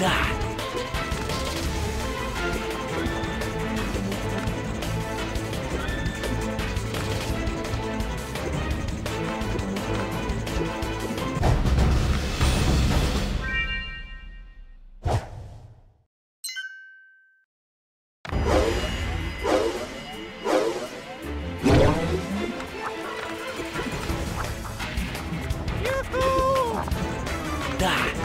Да. Да. Да.